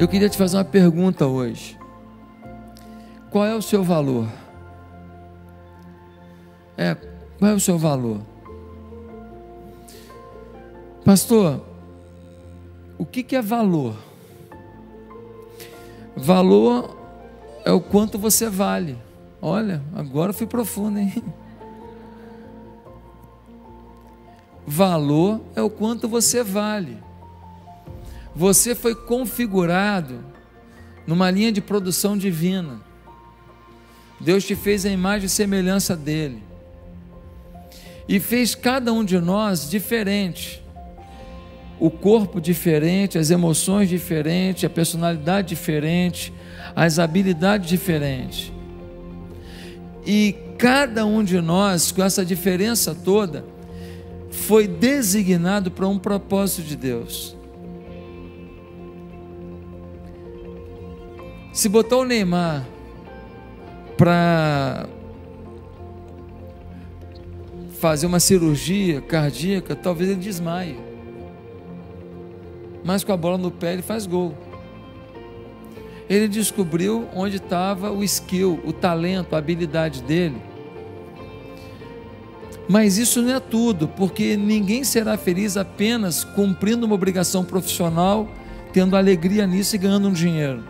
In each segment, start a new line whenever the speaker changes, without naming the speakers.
Eu queria te fazer uma pergunta hoje. Qual é o seu valor? É, qual é o seu valor? Pastor, o que, que é valor? Valor é o quanto você vale. Olha, agora fui profundo, hein? Valor é o quanto você vale. Você foi configurado numa linha de produção divina. Deus te fez a imagem e semelhança dele. E fez cada um de nós diferente. O corpo diferente, as emoções diferentes, a personalidade diferente, as habilidades diferentes. E cada um de nós, com essa diferença toda, foi designado para um propósito de Deus. Se botar o Neymar para fazer uma cirurgia cardíaca, talvez ele desmaie. Mas com a bola no pé ele faz gol. Ele descobriu onde estava o skill, o talento, a habilidade dele. Mas isso não é tudo, porque ninguém será feliz apenas cumprindo uma obrigação profissional, tendo alegria nisso e ganhando um dinheiro.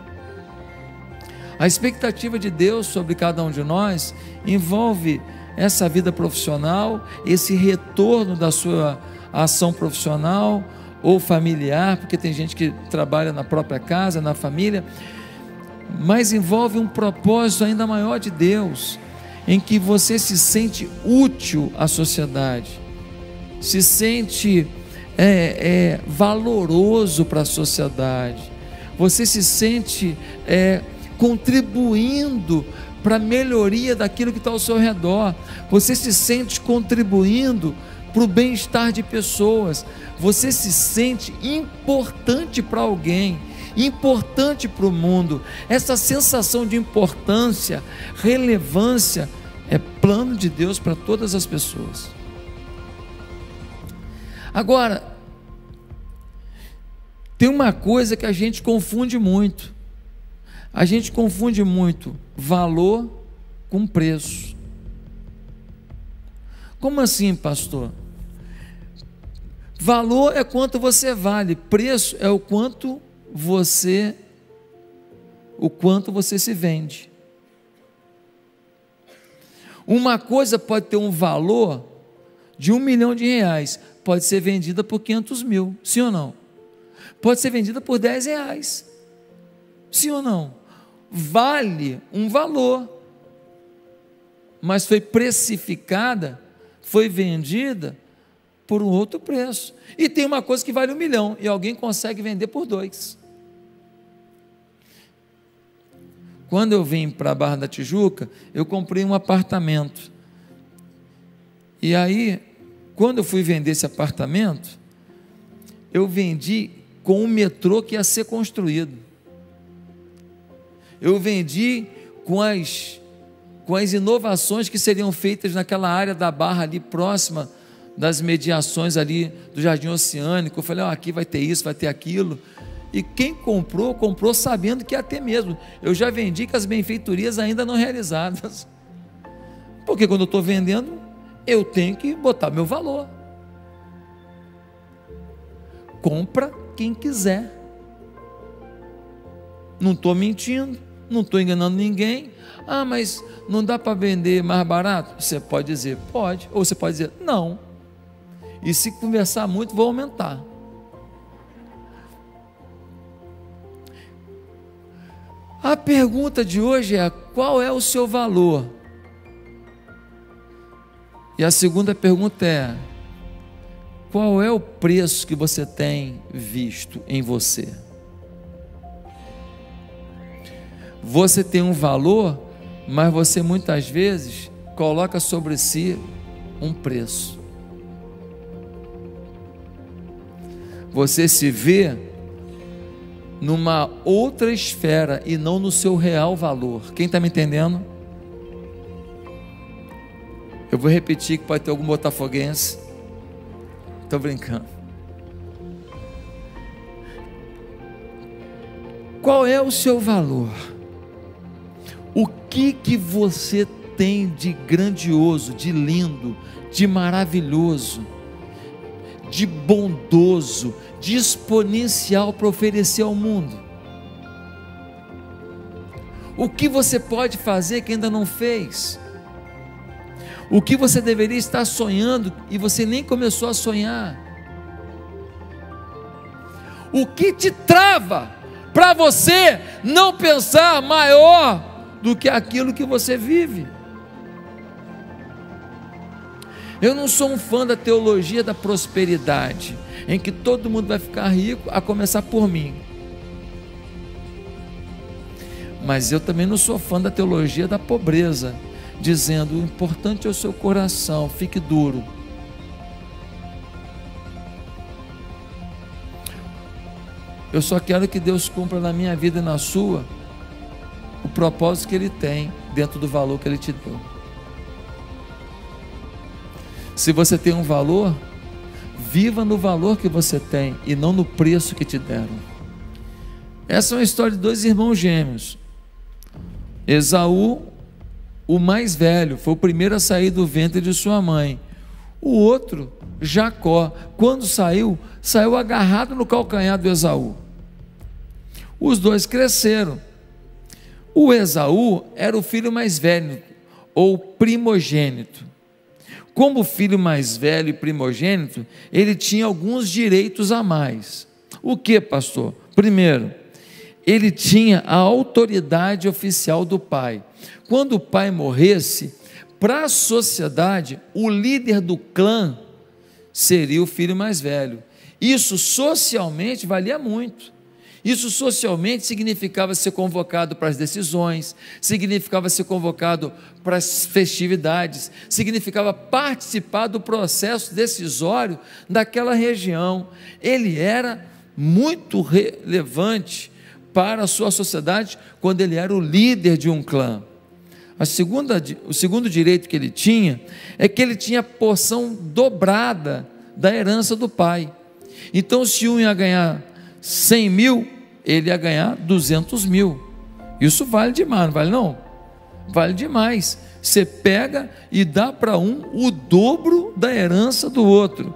A expectativa de Deus sobre cada um de nós envolve essa vida profissional, esse retorno da sua ação profissional ou familiar, porque tem gente que trabalha na própria casa, na família, mas envolve um propósito ainda maior de Deus, em que você se sente útil à sociedade, se sente é, é, valoroso para a sociedade, você se sente é, contribuindo para a melhoria daquilo que está ao seu redor, você se sente contribuindo para o bem-estar de pessoas, você se sente importante para alguém, importante para o mundo. Essa sensação de importância, relevância, é plano de Deus para todas as pessoas. Agora, tem uma coisa que a gente confunde muito. A gente confunde muito valor com preço. Como assim, pastor? Valor é quanto você vale, preço é o quanto você o quanto você se vende. Uma coisa pode ter um valor de um milhão de reais, pode ser vendida por 500 mil, sim ou não? Pode ser vendida por 10 reais, sim ou não? Vale um valor, mas foi precificada, foi vendida por um outro preço. E tem uma coisa que vale um milhão e alguém consegue vender por dois. Quando eu vim para a Barra da Tijuca, eu comprei um apartamento. E aí, quando eu fui vender esse apartamento, eu vendi com o metrô que ia ser construído eu vendi com as, com as inovações que seriam feitas naquela área da barra ali próxima das mediações ali do Jardim Oceânico. Eu falei, oh, aqui vai ter isso, vai ter aquilo. E quem comprou, comprou sabendo que ia ter mesmo. Eu já vendi com as benfeitorias ainda não realizadas. Porque quando eu estou vendendo, eu tenho que botar meu valor. Compra quem quiser. Não estou mentindo não estou enganando ninguém. Ah, mas não dá para vender mais barato? Você pode dizer, pode. Ou você pode dizer, não. E se conversar muito, vou aumentar. A pergunta de hoje é: qual é o seu valor? E a segunda pergunta é: qual é o preço que você tem visto em você? Você tem um valor, mas você muitas vezes coloca sobre si um preço. Você se vê numa outra esfera e não no seu real valor. Quem está me entendendo? Eu vou repetir que pode ter algum botafoguense. Estou brincando. Qual é o seu valor? Que que você tem de grandioso, de lindo, de maravilhoso, de bondoso, de exponencial para oferecer ao mundo? O que você pode fazer que ainda não fez? O que você deveria estar sonhando e você nem começou a sonhar? O que te trava para você não pensar maior do que aquilo que você vive? Eu não sou um fã da teologia da prosperidade, em que todo mundo vai ficar rico, a começar por mim. Mas eu também não sou fã da teologia da pobreza, dizendo: o importante é o seu coração, fique duro. Eu só quero que Deus cumpra na minha vida e na sua propósito que Ele tem dentro do valor que Ele te deu. Se você tem um valor, viva no valor que você tem e não no preço que te deram. Essa é uma história de dois irmãos gêmeos. Esaú o mais velho foi o primeiro a sair do ventre de sua mãe. O outro, Jacó, quando saiu, saiu agarrado no calcanhar do Esaú. Os dois cresceram. O Esaú era o filho mais velho, ou primogênito. Como filho mais velho e primogênito, ele tinha alguns direitos a mais. O que, pastor? Primeiro, ele tinha a autoridade oficial do pai. Quando o pai morresse, para a sociedade, o líder do clã seria o filho mais velho. Isso socialmente valia muito. Isso socialmente significava ser convocado para as decisões, significava ser convocado para as festividades, significava participar do processo decisório daquela região. Ele era muito relevante para a sua sociedade quando ele era o líder de um clã. A segunda, o segundo direito que ele tinha é que ele tinha porção dobrada da herança do pai. Então, se um ia ganhar 100 mil, ele ia ganhar 200 mil. Isso vale demais, não vale não? Vale demais. Você pega e dá para um o dobro da herança do outro.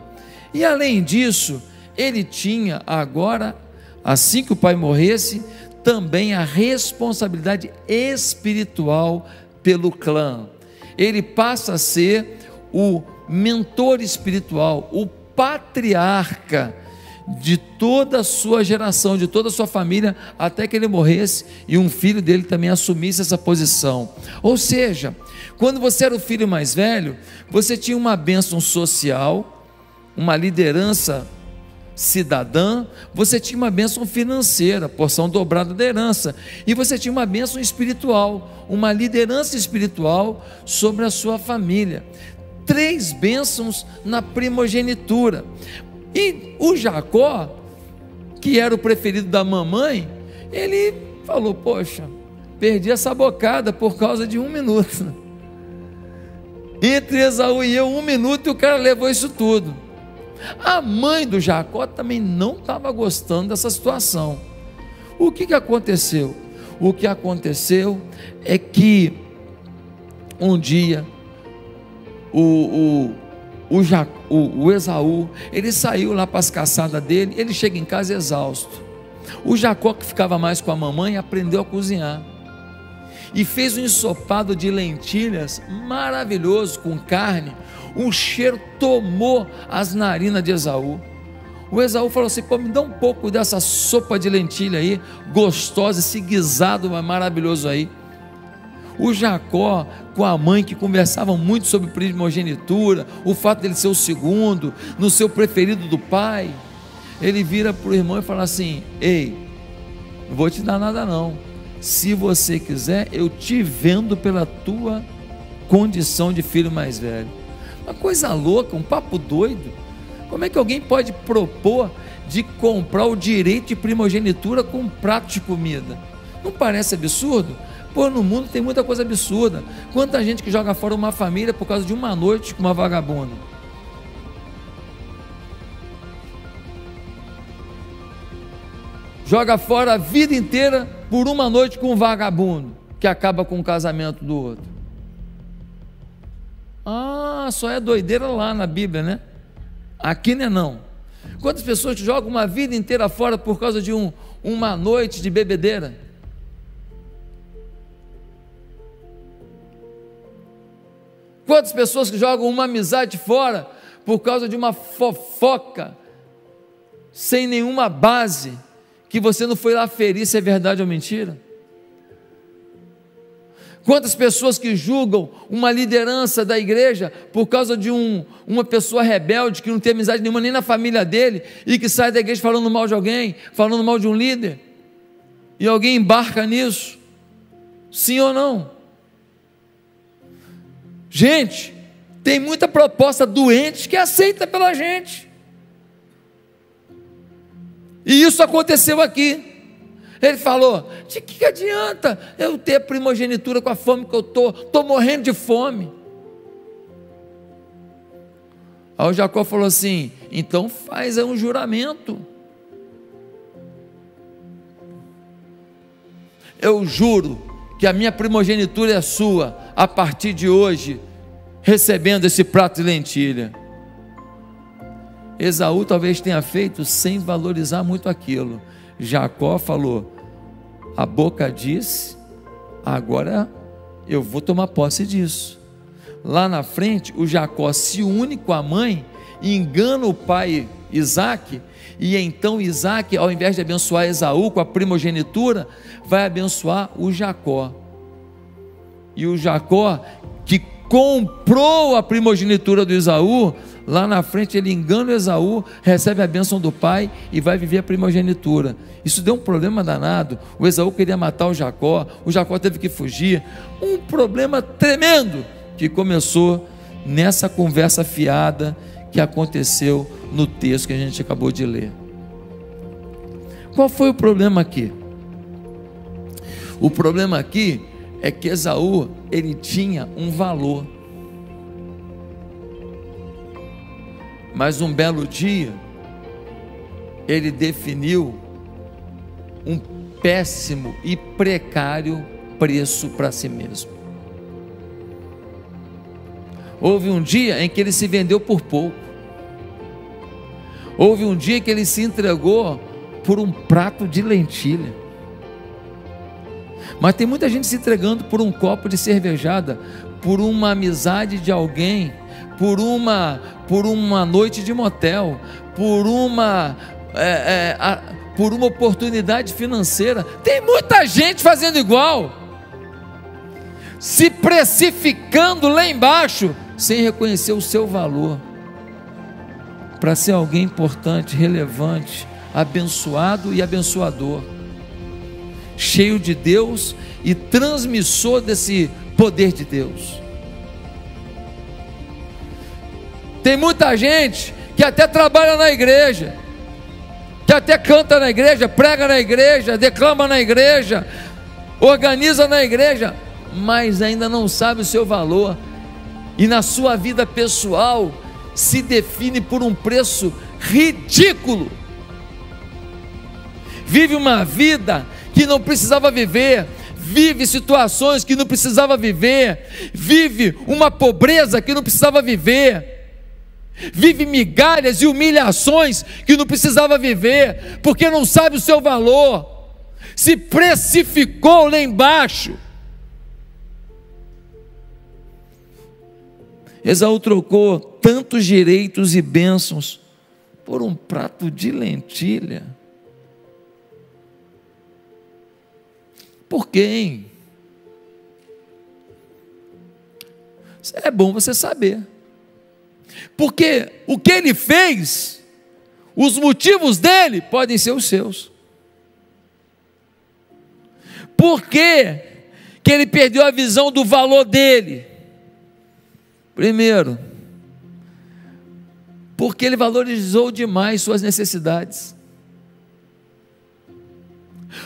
E além disso, ele tinha agora, assim que o pai morresse, também a responsabilidade espiritual pelo clã. Ele passa a ser o mentor espiritual, o patriarca de toda a sua geração, de toda a sua família, até que ele morresse e um filho dele também assumisse essa posição. Ou seja, quando você era o filho mais velho, você tinha uma bênção social, uma liderança cidadã, você tinha uma bênção financeira, porção dobrada da herança, e você tinha uma bênção espiritual, uma liderança espiritual sobre a sua família. Três bênçãos na primogenitura. E o Jacó, que era o preferido da mamãe, ele falou: Poxa, perdi essa bocada por causa de um minuto. Entre Esaú e eu, um minuto, e o cara levou isso tudo. A mãe do Jacó também não estava gostando dessa situação. O que, que aconteceu? O que aconteceu é que um dia o, o, o, Jac, o, o Esaú, ele saiu lá para as caçadas dele, ele chega em casa exausto. O Jacó, que ficava mais com a mamãe, aprendeu a cozinhar. E fez um ensopado de lentilhas maravilhoso com carne, um cheiro tomou as narinas de Esaú. O Esaú falou assim: pô, me dá um pouco dessa sopa de lentilha aí, gostosa, esse guisado maravilhoso aí. O Jacó, com a mãe que conversavam muito sobre primogenitura, o fato dele ser o segundo, no seu preferido do pai, ele vira para o irmão e fala assim: Ei, não vou te dar nada não. Se você quiser, eu te vendo pela tua condição de filho mais velho. Uma coisa louca, um papo doido. Como é que alguém pode propor de comprar o direito de primogenitura com um prato de comida? Não parece absurdo? Pô, no mundo tem muita coisa absurda. Quanta gente que joga fora uma família por causa de uma noite com uma vagabunda? joga fora a vida inteira por uma noite com um vagabundo que acaba com o casamento do outro. Ah, só é doideira lá na Bíblia, né? Aqui não é não. Quantas pessoas jogam uma vida inteira fora por causa de um, uma noite de bebedeira? Quantas pessoas que jogam uma amizade fora por causa de uma fofoca, sem nenhuma base, que você não foi lá ferir se é verdade ou mentira? Quantas pessoas que julgam uma liderança da igreja por causa de um, uma pessoa rebelde que não tem amizade nenhuma nem na família dele e que sai da igreja falando mal de alguém, falando mal de um líder, e alguém embarca nisso? Sim ou não? Gente, tem muita proposta doente que é aceita pela gente. E isso aconteceu aqui. Ele falou: de que adianta eu ter primogenitura com a fome que eu estou? Estou morrendo de fome. Aí o Jacó falou assim: então faz um juramento. Eu juro que a minha primogenitura é sua a partir de hoje, recebendo esse prato de lentilha. Esaú talvez tenha feito sem valorizar muito aquilo. Jacó falou: a boca disse, agora eu vou tomar posse disso. Lá na frente, o Jacó se une com a mãe, engana o pai Isaac, e então Isaac, ao invés de abençoar Esaú com a primogenitura, vai abençoar o Jacó e o Jacó, que comprou a primogenitura do Esaú, lá na frente ele engana o Esaú, recebe a bênção do pai e vai viver a primogenitura. Isso deu um problema danado. O Esaú queria matar o Jacó, o Jacó teve que fugir. Um problema tremendo que começou nessa conversa fiada que aconteceu no texto que a gente acabou de ler. Qual foi o problema aqui? O problema aqui é que Esaú, ele tinha um valor. Mas um belo dia, ele definiu um péssimo e precário preço para si mesmo. Houve um dia em que ele se vendeu por pouco. Houve um dia que ele se entregou por um prato de lentilha. Mas tem muita gente se entregando por um copo de cervejada, por uma amizade de alguém, por uma, por uma noite de motel, por uma, é, é, a, por uma oportunidade financeira. Tem muita gente fazendo igual, se precificando lá embaixo, sem reconhecer o seu valor, para ser alguém importante, relevante, abençoado e abençoador cheio de Deus e transmissor desse poder de Deus. Tem muita gente que até trabalha na igreja, que até canta na igreja, prega na igreja, declama na igreja, organiza na igreja, mas ainda não sabe o seu valor, e na sua vida pessoal se define por um preço ridículo. Vive uma vida que não precisava viver, vive situações que não precisava viver, vive uma pobreza que não precisava viver, vive migalhas e humilhações que não precisava viver, porque não sabe o seu valor, se precificou lá embaixo. Esaú trocou tantos direitos e bênçãos por um prato de lentilha. Por quem? É bom você saber. Porque o que ele fez, os motivos dele podem ser os seus. Por que, que ele perdeu a visão do valor dele? Primeiro, porque ele valorizou demais suas necessidades.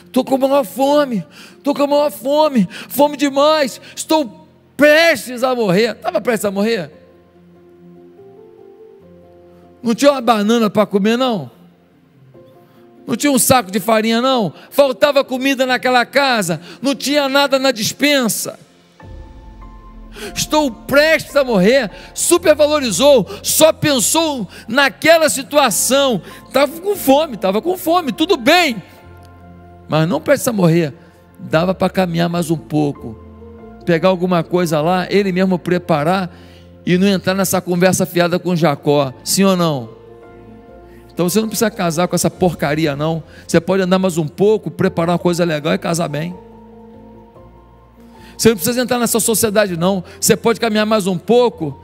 Estou com uma fome, estou com uma fome, fome demais, estou prestes a morrer. Estava prestes a morrer? Não tinha uma banana para comer, não? Não tinha um saco de farinha, não? Faltava comida naquela casa, não tinha nada na dispensa. Estou prestes a morrer, supervalorizou, só pensou naquela situação. Estava com fome, estava com fome, tudo bem, mas não prestes a morrer. Dava para caminhar mais um pouco, pegar alguma coisa lá, ele mesmo preparar e não entrar nessa conversa fiada com Jacó, sim ou não? Então você não precisa casar com essa porcaria, não. Você pode andar mais um pouco, preparar uma coisa legal e casar bem. Você não precisa entrar nessa sociedade, não. Você pode caminhar mais um pouco,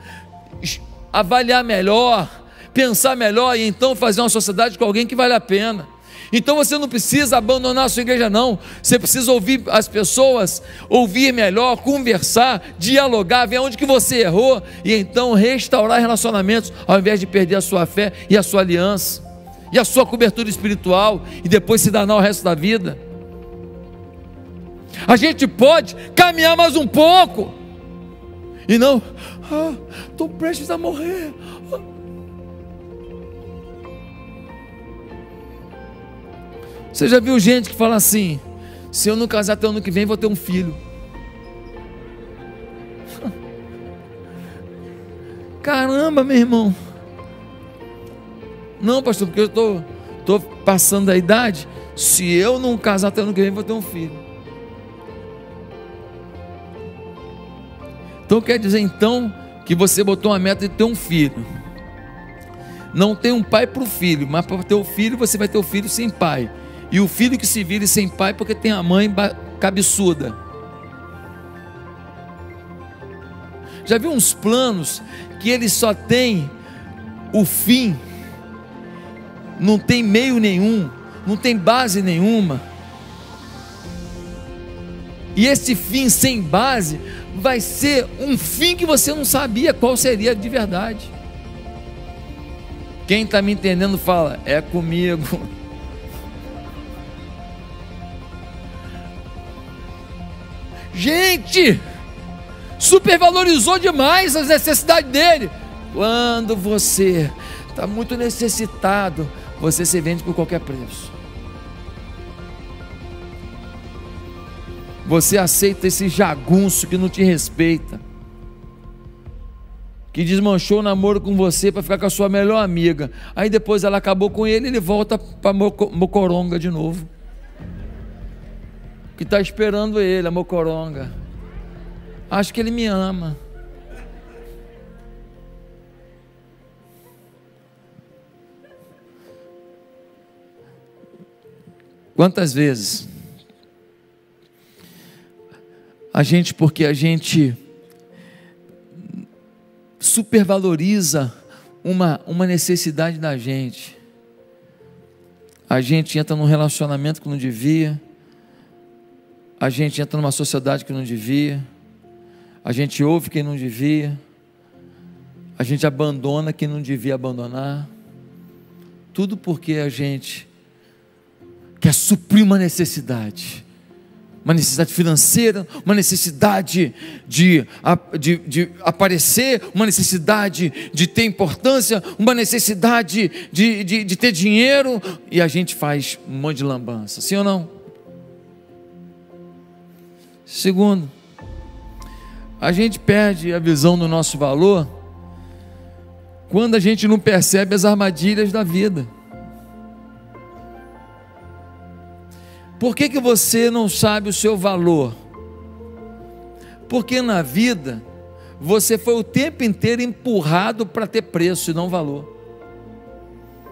avaliar melhor, pensar melhor e então fazer uma sociedade com alguém que vale a pena. Então você não precisa abandonar a sua igreja, não. Você precisa ouvir as pessoas, ouvir melhor, conversar, dialogar, ver onde que você errou e então restaurar relacionamentos, ao invés de perder a sua fé e a sua aliança, e a sua cobertura espiritual, e depois se danar o resto da vida. A gente pode caminhar mais um pouco, e não, estou ah, prestes a morrer. Você já viu gente que fala assim: se eu não casar até o ano que vem, vou ter um filho. Caramba, meu irmão. Não, pastor, porque eu estou tô, tô passando a idade. Se eu não casar até o ano que vem, vou ter um filho. Então quer dizer então que você botou uma meta de ter um filho. Não tem um pai para o filho, mas para ter o filho você vai ter o filho sem pai. E o filho que se vire sem pai porque tem a mãe cabeçuda. Já viu uns planos que ele só tem o fim, não tem meio nenhum, não tem base nenhuma. E esse fim sem base vai ser um fim que você não sabia qual seria de verdade. Quem está me entendendo fala, é comigo. Gente, supervalorizou demais as necessidades dele. Quando você está muito necessitado, você se vende por qualquer preço. Você aceita esse jagunço que não te respeita, que desmanchou o namoro com você para ficar com a sua melhor amiga. Aí depois ela acabou com ele, ele volta para Mocoronga de novo que está esperando ele, a Mocoronga. Acho que ele me ama. Quantas vezes a gente, porque a gente supervaloriza uma, uma necessidade da gente, a gente entra num relacionamento que não devia, a gente entra numa sociedade que não devia, a gente ouve quem não devia, a gente abandona quem não devia abandonar, tudo porque a gente quer suprir uma necessidade, uma necessidade financeira, uma necessidade de, de, de aparecer, uma necessidade de ter importância, uma necessidade de, de, de ter dinheiro, e a gente faz um monte de lambança, sim ou não? Segundo, a gente perde a visão do nosso valor quando a gente não percebe as armadilhas da vida. Por que, que você não sabe o seu valor? Porque na vida você foi o tempo inteiro empurrado para ter preço e não valor.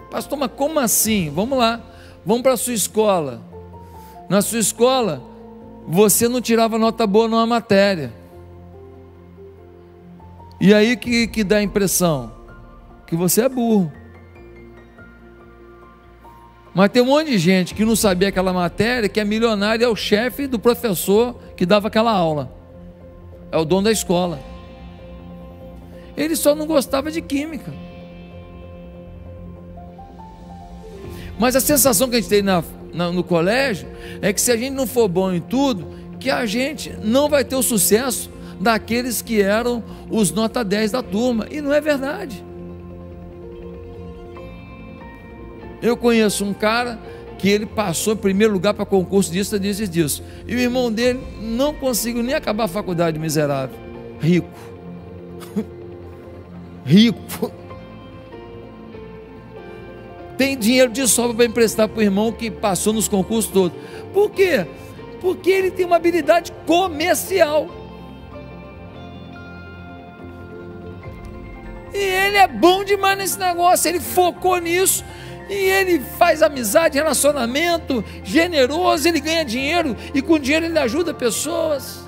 Pastor, mas como assim? Vamos lá, vamos para a sua escola. Na sua escola, você não tirava nota boa numa matéria. E aí que, que dá a impressão? Que você é burro. Mas tem um monte de gente que não sabia aquela matéria, que é milionário, é o chefe do professor que dava aquela aula. É o dono da escola. Ele só não gostava de química. Mas a sensação que a gente tem na, no colégio é que se a gente não for bom em tudo, que a gente não vai ter o sucesso daqueles que eram os nota 10 da turma. E não é verdade. Eu conheço um cara que ele passou em primeiro lugar para concurso disso, disso e disso. E o irmão dele não conseguiu nem acabar a faculdade, miserável. Rico. Rico. Tem dinheiro de sobra para emprestar para o irmão que passou nos concursos todos. Por quê? Porque ele tem uma habilidade comercial. E ele é bom demais nesse negócio, ele focou nisso e ele faz amizade, relacionamento, generoso, ele ganha dinheiro e com dinheiro ele ajuda pessoas.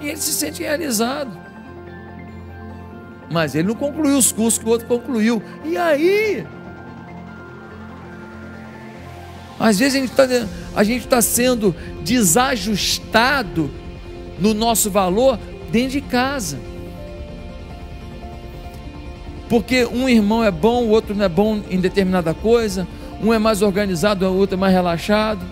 E ele se sente realizado. Mas ele não concluiu os cursos que o outro concluiu. E aí? Às vezes a gente está tá sendo desajustado no nosso valor dentro de casa. Porque um irmão é bom, o outro não é bom em determinada coisa, um é mais organizado, o outro é mais relaxado.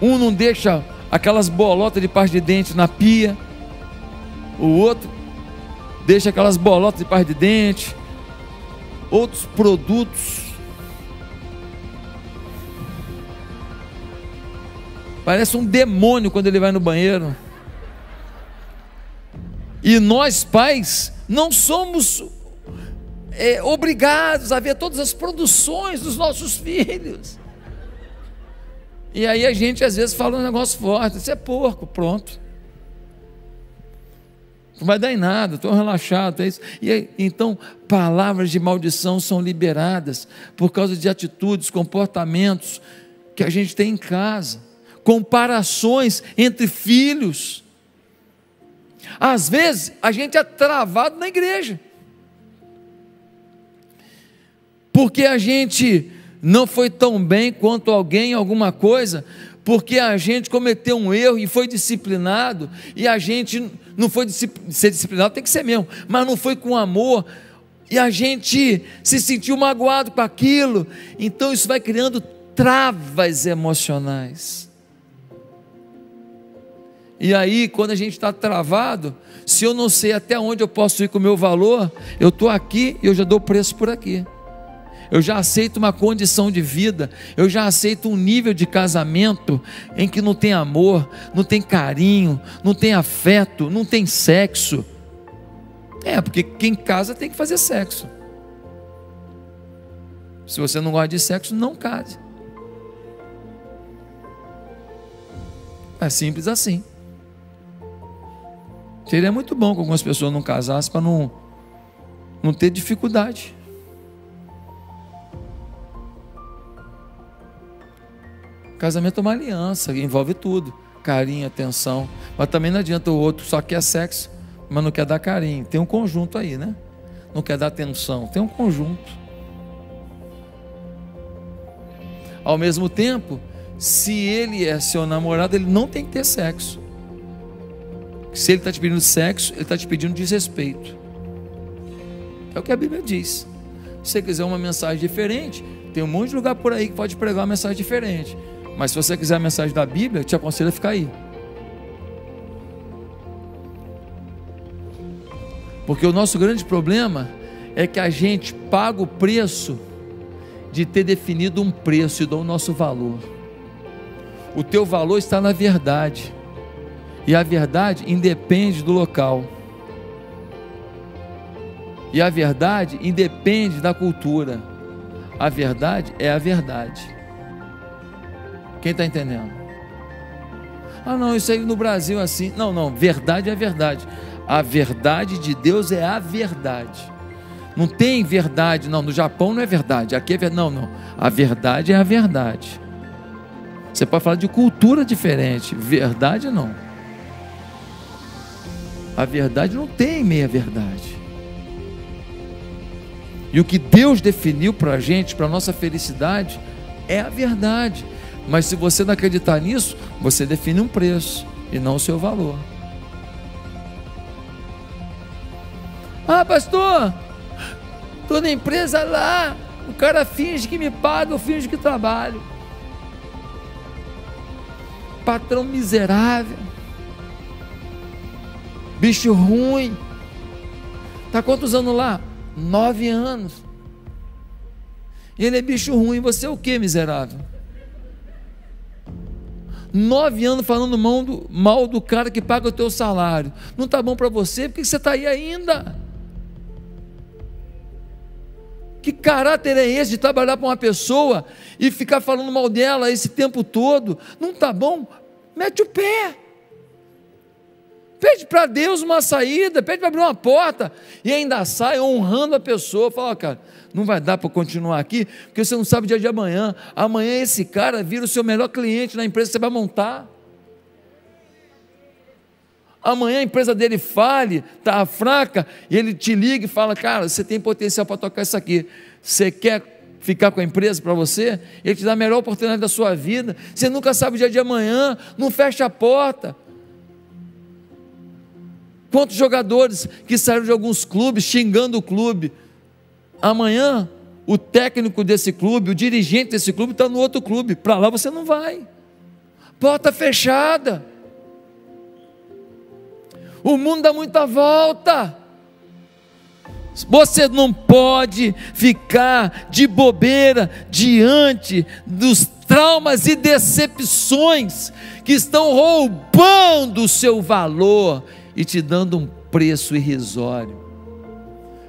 Um não deixa aquelas bolotas de parte de dente na pia, o outro deixa aquelas bolotas de parte de dente, outros produtos. Parece um demônio quando ele vai no banheiro. E nós, pais, não somos é, obrigados a ver todas as produções dos nossos filhos. E aí a gente às vezes fala um negócio forte, isso é porco, pronto. Não vai dar em nada, estou relaxado. É isso. E aí, então, palavras de maldição são liberadas por causa de atitudes, comportamentos que a gente tem em casa, comparações entre filhos. Às vezes a gente é travado na igreja. Porque a gente não foi tão bem quanto alguém alguma coisa, porque a gente cometeu um erro e foi disciplinado, e a gente não foi ser disciplinado, tem que ser mesmo, mas não foi com amor, e a gente se sentiu magoado com aquilo, então isso vai criando travas emocionais. E aí, quando a gente está travado, se eu não sei até onde eu posso ir com o meu valor, eu estou aqui e eu já dou preço por aqui. Eu já aceito uma condição de vida, eu já aceito um nível de casamento em que não tem amor, não tem carinho, não tem afeto, não tem sexo. É, porque quem casa tem que fazer sexo. Se você não gosta de sexo, não case. É simples assim. Seria muito bom que algumas pessoas não casassem para não, não ter dificuldade. Casamento é uma aliança, envolve tudo: carinho, atenção. Mas também não adianta o outro só quer sexo, mas não quer dar carinho. Tem um conjunto aí, né? Não quer dar atenção, tem um conjunto. Ao mesmo tempo, se ele é seu namorado, ele não tem que ter sexo. Se ele está te pedindo sexo, ele está te pedindo desrespeito. É o que a Bíblia diz. Se você quiser uma mensagem diferente, tem um monte de lugar por aí que pode pregar uma mensagem diferente. Mas se você quiser a mensagem da Bíblia, eu te aconselho a ficar aí. Porque o nosso grande problema é que a gente paga o preço de ter definido um preço e dá o nosso valor. O teu valor está na verdade. E a verdade independe do local. E a verdade independe da cultura. A verdade é a verdade. Quem está entendendo? Ah, não, isso aí no Brasil é assim. Não, não, verdade é verdade. A verdade de Deus é a verdade. Não tem verdade, não. No Japão não é verdade. Aqui é verdade. Não, não. A verdade é a verdade. Você pode falar de cultura diferente. Verdade não. A verdade não tem meia verdade. E o que Deus definiu para a gente, para a nossa felicidade, é a verdade. Mas se você não acreditar nisso, você define um preço e não o seu valor. Ah, pastor, estou na empresa lá, o cara finge que me paga, eu finge que trabalho. Patrão miserável bicho ruim. Está quantos anos lá? Nove anos. Ele é bicho ruim, você é o que, miserável? Nove anos falando mal do, mal do cara que paga o teu salário. Não está bom para você? Por que você está aí ainda? Que caráter é esse de trabalhar para uma pessoa e ficar falando mal dela esse tempo todo? Não está bom? Mete o pé. Pede para Deus uma saída, pede para abrir uma porta e ainda sai honrando a pessoa. Fala, cara, não vai dar para continuar aqui, porque você não sabe o dia de amanhã. Amanhã esse cara vira o seu melhor cliente na empresa que você vai montar. Amanhã a empresa dele fale, está fraca, e ele te liga e fala: Cara, você tem potencial para tocar isso aqui. Você quer ficar com a empresa para você? Ele te dá a melhor oportunidade da sua vida. Você nunca sabe o dia de amanhã, não fecha a porta. Quantos jogadores que saíram de alguns clubes xingando o clube? Amanhã, o técnico desse clube, o dirigente desse clube está no outro clube. Para lá você não vai. Porta fechada. O mundo dá muita volta. Você não pode ficar de bobeira diante dos traumas e decepções que estão roubando o seu valor e te dando um preço irrisório.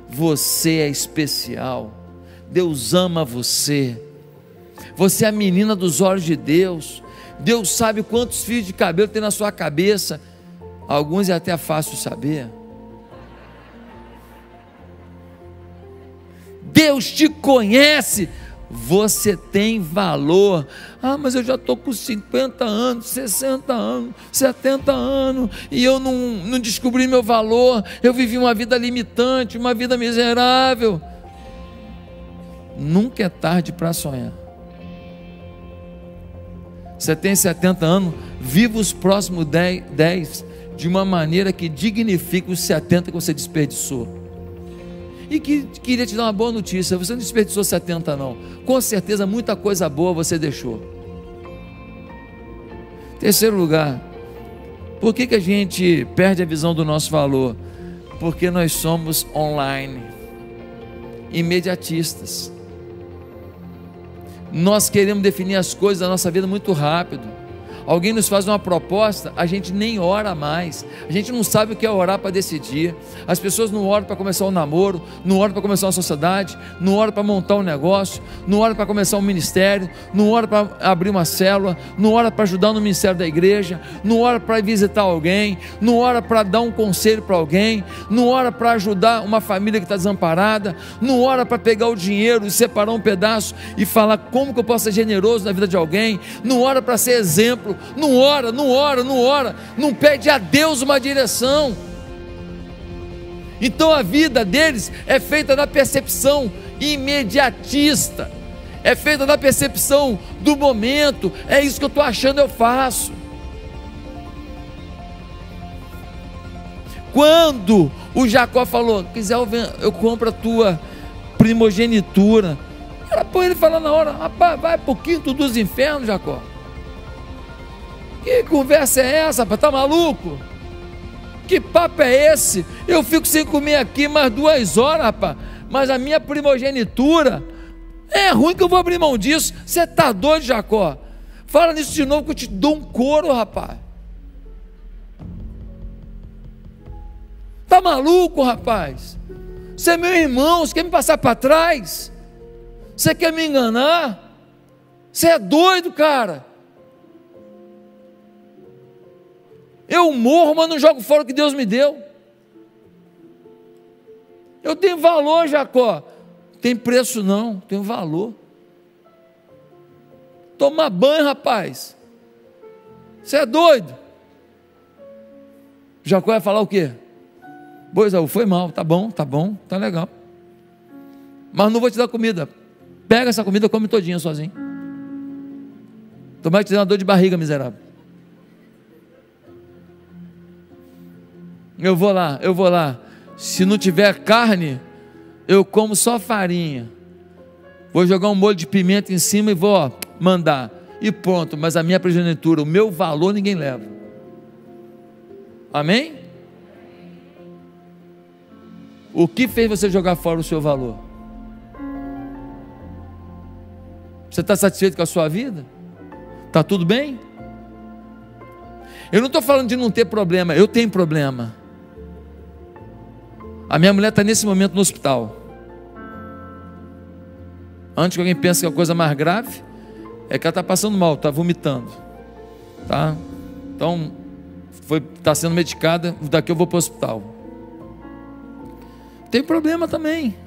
Você é especial. Deus ama você. Você é a menina dos olhos de Deus. Deus sabe quantos fios de cabelo tem na sua cabeça. Alguns é até fácil saber. Deus te conhece você tem valor. Ah, mas eu já estou com 50 anos, 60 anos, 70 anos, e eu não, não descobri meu valor. Eu vivi uma vida limitante, uma vida miserável. Nunca é tarde para sonhar. Você tem 70 anos, viva os próximos 10, 10 de uma maneira que dignifique os 70 que você desperdiçou. E que, queria te dar uma boa notícia: você não desperdiçou 70, não. Com certeza, muita coisa boa você deixou. Terceiro lugar, por que, que a gente perde a visão do nosso valor? Porque nós somos online, imediatistas. Nós queremos definir as coisas da nossa vida muito rápido alguém nos faz uma proposta, a gente nem ora mais, a gente não sabe o que é orar para decidir. As pessoas não oram para começar um namoro, não oram para começar uma sociedade, não oram para montar um negócio, não oram para começar um ministério, não oram para abrir uma célula, não oram para ajudar no ministério da igreja, não oram para visitar alguém, não oram para dar um conselho para alguém, não oram para ajudar uma família que está desamparada, não oram para pegar o dinheiro e separar um pedaço e falar como que eu posso ser generoso na vida de alguém, não ora para ser exemplo não ora, não ora, não ora, não pede a Deus uma direção. Então a vida deles é feita na percepção imediatista, é feita na percepção do momento, é isso que eu estou achando, eu faço. Quando o Jacó falou: quiser eu, compro a tua primogenitura. Era ele fala na hora: rapaz, vai o quinto dos infernos, Jacó. Que conversa é essa, rapaz? Tá maluco? Que papo é esse? Eu fico sem comer aqui mais duas horas, rapaz. Mas a minha primogenitura é ruim que eu vou abrir mão disso. Você tá doido, Jacó? Fala nisso de novo que eu te dou um couro, rapaz. Tá maluco, rapaz? Você é meu irmão, você quer me passar para trás? Você quer me enganar? Você é doido, cara? Eu morro, mas não jogo fora o que Deus me deu. Eu tenho valor, Jacó. Tem preço não, tem valor. Tomar banho, rapaz. Você é doido? Jacó vai falar o quê? Pois é, foi mal, tá bom, tá bom, tá legal. Mas não vou te dar comida. Pega essa comida, come todinha sozinho. Tomara que te dê uma dor de barriga, miserável. Eu vou lá, eu vou lá. Se não tiver carne, eu como só farinha. Vou jogar um molho de pimenta em cima e vou ó, mandar. E pronto, mas a minha progenitura, o meu valor ninguém leva. Amém? O que fez você jogar fora o seu valor? Você está satisfeito com a sua vida? Está tudo bem? Eu não estou falando de não ter problema, eu tenho problema. A minha mulher está nesse momento no hospital. Antes que alguém pense que é a coisa mais grave, é que ela está passando mal, está vomitando. Tá? Então, está sendo medicada, daqui eu vou para o hospital. Tem problema também.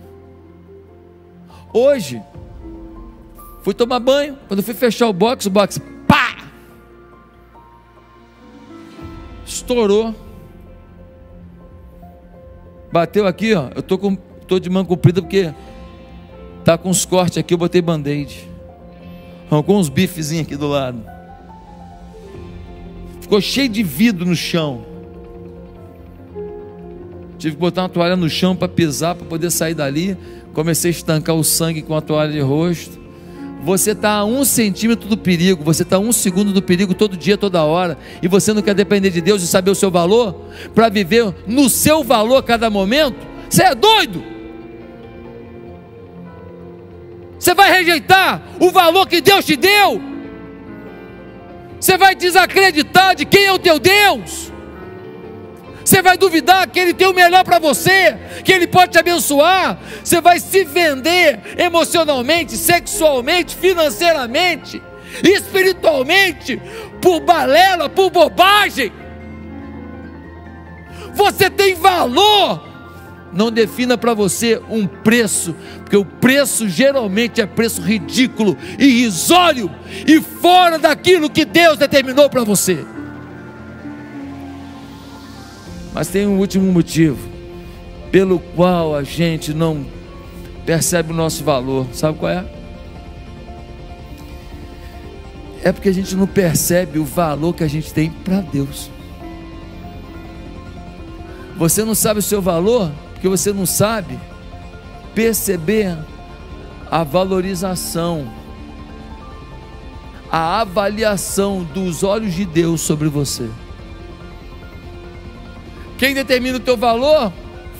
Hoje, fui tomar banho, quando fui fechar o box, o box, pá! Estourou. Bateu aqui, ó. Eu tô com tô de mão comprida porque tá com uns cortes aqui, eu botei band-aid. Arrancou uns bifezinhos aqui do lado. Ficou cheio de vidro no chão. Tive que botar uma toalha no chão para pisar, para poder sair dali. Comecei a estancar o sangue com a toalha de rosto. Você está a um centímetro do perigo, você está a um segundo do perigo todo dia, toda hora, e você não quer depender de Deus e saber o seu valor, para viver no seu valor a cada momento? Você é doido! Você vai rejeitar o valor que Deus te deu? Você vai desacreditar de quem é o teu Deus? Você vai duvidar que Ele tem o melhor para você, que Ele pode te abençoar. Você vai se vender emocionalmente, sexualmente, financeiramente, espiritualmente, por balela, por bobagem. Você tem valor. Não defina para você um preço, porque o preço geralmente é preço ridículo, irrisório e fora daquilo que Deus determinou para você. Mas tem um último motivo pelo qual a gente não percebe o nosso valor. Sabe qual é? É porque a gente não percebe o valor que a gente tem para Deus. Você não sabe o seu valor porque você não sabe perceber a valorização, a avaliação dos olhos de Deus sobre você. Quem determina o teu valor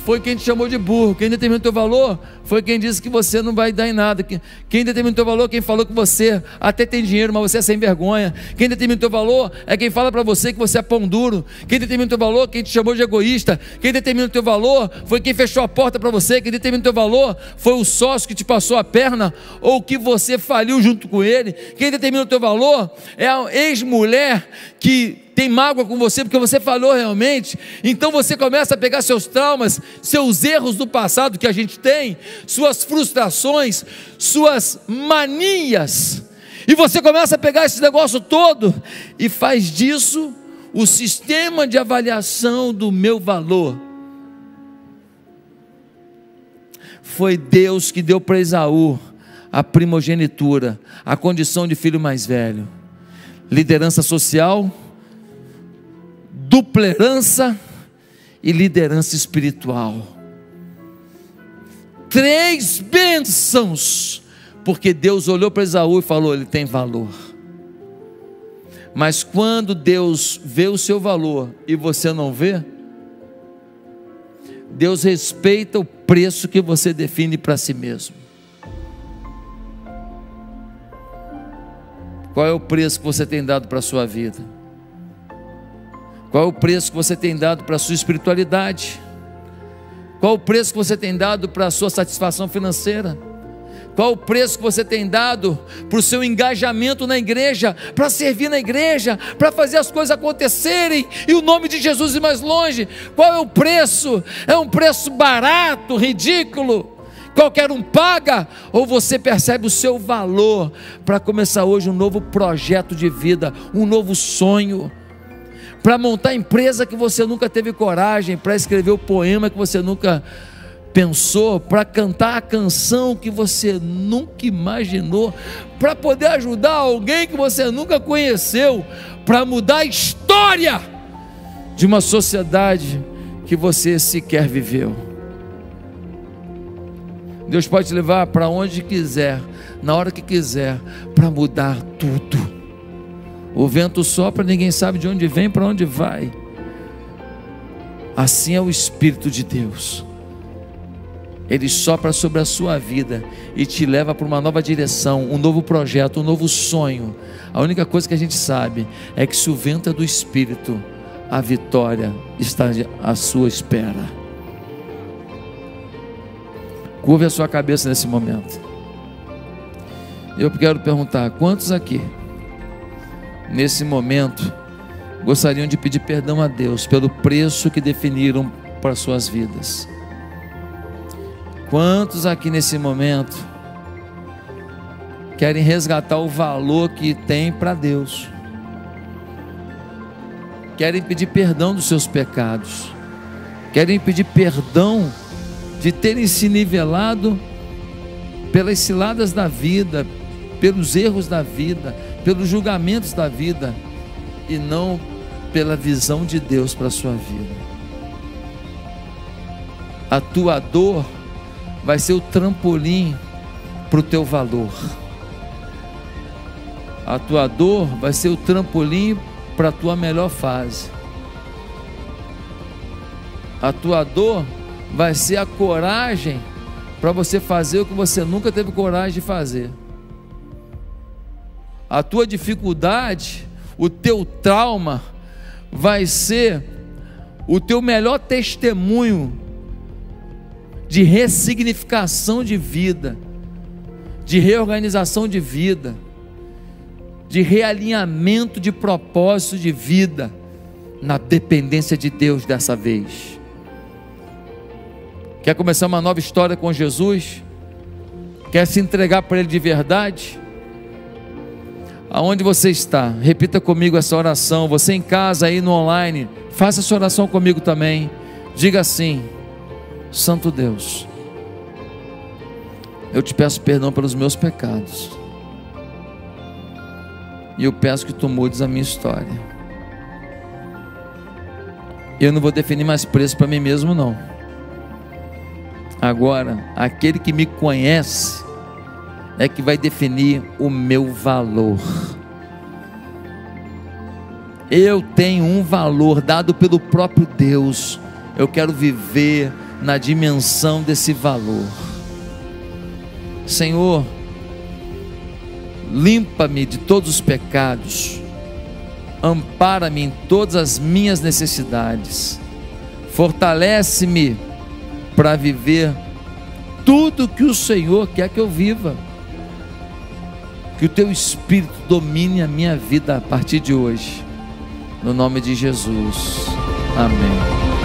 foi quem te chamou de burro. Quem determina o teu valor foi quem disse que você não vai dar em nada. Quem determina o teu valor, quem falou que você até tem dinheiro, mas você é sem vergonha. Quem determina o teu valor é quem fala para você que você é pão duro. Quem determina o teu valor, quem te chamou de egoísta. Quem determina o teu valor foi quem fechou a porta para você. Quem determina o teu valor foi o sócio que te passou a perna ou que você faliu junto com ele. Quem determina o teu valor é a ex-mulher que tem mágoa com você porque você falou realmente, então você começa a pegar seus traumas, seus erros do passado que a gente tem, suas frustrações, suas manias, e você começa a pegar esse negócio todo e faz disso o sistema de avaliação do meu valor. Foi Deus que deu para Esaú a primogenitura, a condição de filho mais velho. Liderança social, dupla herança e liderança espiritual. Três bênçãos, porque Deus olhou para Esaú e falou: ele tem valor. Mas quando Deus vê o seu valor e você não vê, Deus respeita o preço que você define para si mesmo. Qual é o preço que você tem dado para a sua vida? Qual é o preço que você tem dado para a sua espiritualidade? Qual o preço que você tem dado para a sua satisfação financeira? Qual o preço que você tem dado para o seu engajamento na igreja, para servir na igreja, para fazer as coisas acontecerem e o nome de Jesus ir mais longe? Qual é o preço? É um preço barato, ridículo? Qualquer um paga? Ou você percebe o seu valor para começar hoje um novo projeto de vida, um novo sonho? Para montar empresa que você nunca teve coragem, para escrever o poema que você nunca pensou, para cantar a canção que você nunca imaginou, para poder ajudar alguém que você nunca conheceu, para mudar a história de uma sociedade que você sequer viveu. Deus pode te levar para onde quiser, na hora que quiser, para mudar tudo. O vento sopra, ninguém sabe de onde vem, para onde vai. Assim é o Espírito de Deus. Ele sopra sobre a sua vida e te leva para uma nova direção, um novo projeto, um novo sonho. A única coisa que a gente sabe é que se o vento é do Espírito, a vitória está à sua espera. Curve a sua cabeça nesse momento. Eu quero perguntar: quantos aqui, nesse momento, gostariam de pedir perdão a Deus pelo preço que definiram para suas vidas? Quantos aqui nesse momento querem resgatar o valor que tem para Deus? Querem pedir perdão dos seus pecados? Querem pedir perdão de terem se nivelado pelas ciladas da vida, pelos erros da vida, pelos julgamentos da vida e não pela visão de Deus para a sua vida. A tua dor vai ser o trampolim para o teu valor. A tua dor vai ser o trampolim para a tua melhor fase. A tua dor vai ser a coragem para você fazer o que você nunca teve coragem de fazer. A tua dificuldade, o teu trauma, vai ser o teu melhor testemunho de ressignificação de vida, de reorganização de vida, de realinhamento de propósito de vida na dependência de Deus dessa vez. Quer começar uma nova história com Jesus? Quer se entregar para Ele de verdade? Aonde você está? Repita comigo essa oração. Você em casa aí no online, faça essa oração comigo também. Diga assim: Santo Deus, eu te peço perdão pelos meus pecados. E eu peço que tu mudes a minha história. Eu não vou definir mais preço para mim mesmo, não. Agora, aquele que me conhece é que vai definir o meu valor. Eu tenho um valor dado pelo próprio Deus. Eu quero viver na dimensão desse valor. Senhor, limpa-me de todos os pecados, ampara-me em todas as minhas necessidades, fortalece-me para viver tudo que o Senhor quer que eu viva. Que o teu Espírito domine a minha vida a partir de hoje. No nome de Jesus. Amém.